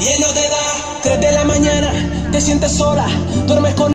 y él no te da. 3 de la mañana, te sientes sola, duermes con